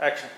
Action.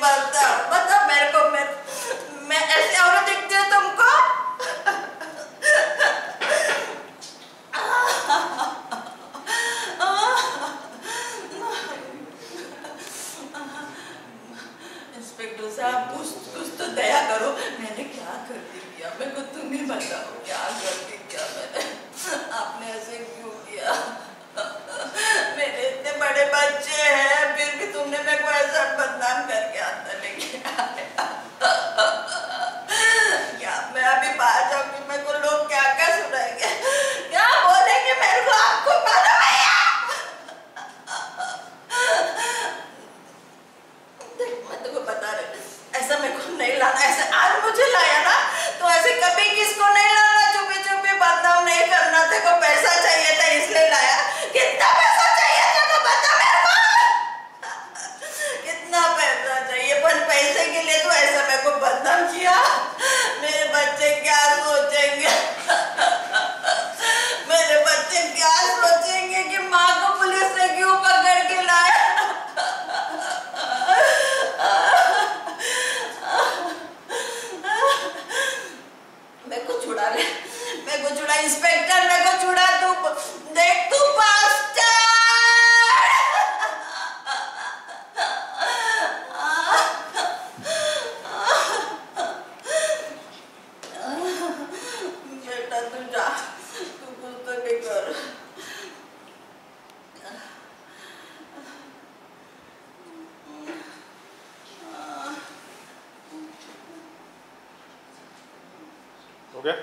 बनता। बता मेरे को मैं मैं ऐसे औरत दिखती है तुमको। इंस्पेक्टर साहब, कुछ कुछ तो दया करो। मैंने क्या कर दिया? मेरे को तुम ही बताओ क्या Okay?